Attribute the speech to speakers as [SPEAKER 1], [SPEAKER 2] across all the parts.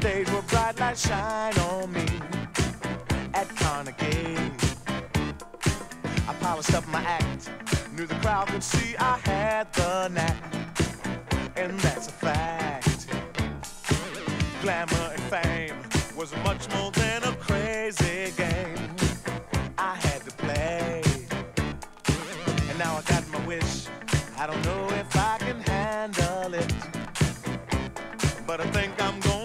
[SPEAKER 1] stage where bright lights shine on me at Carnegie. I polished up my act, knew the crowd could see I had the knack, and that's a fact. Glamour and fame was much more than a crazy game. I had to play, and now I got my wish. I don't know if I can handle it, but I think I'm gonna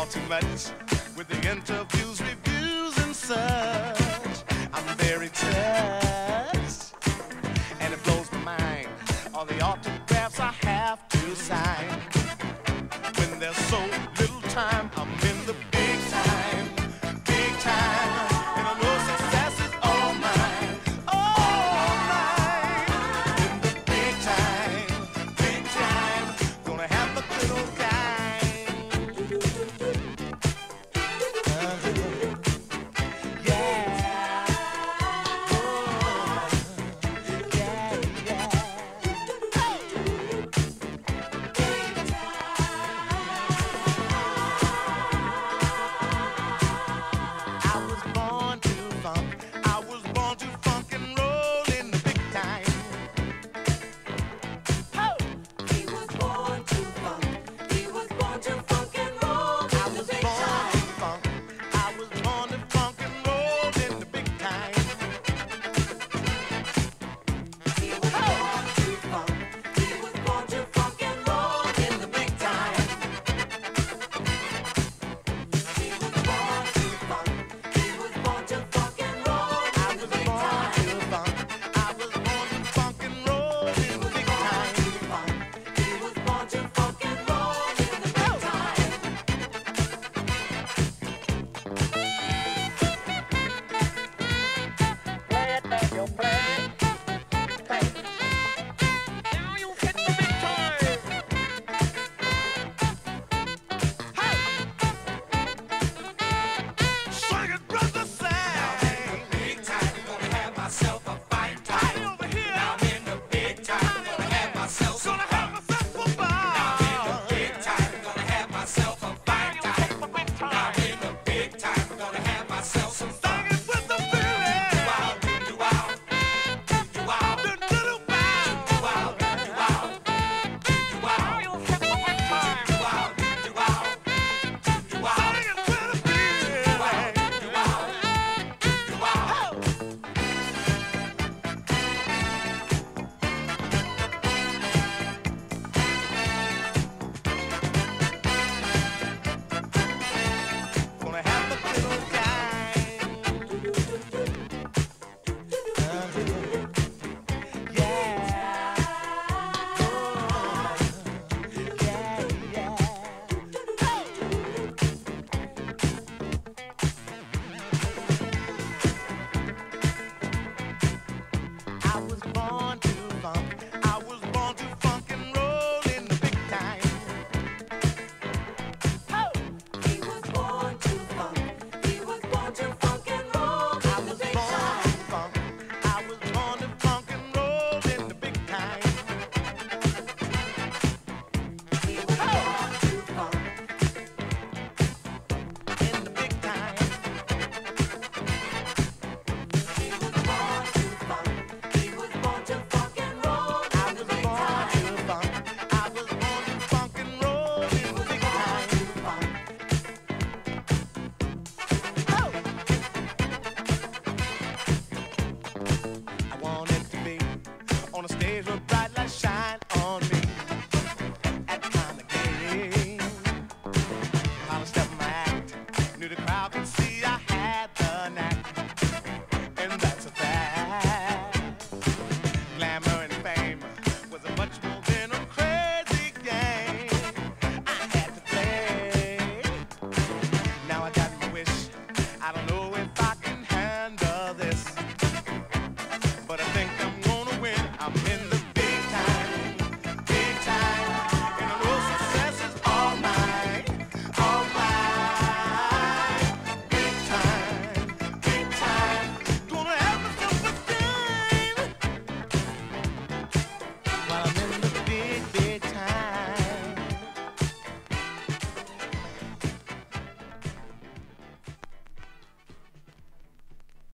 [SPEAKER 1] all too much with the interviews, reviews, and such. I'm very touched, and it blows my mind. All the autographs I have to sign.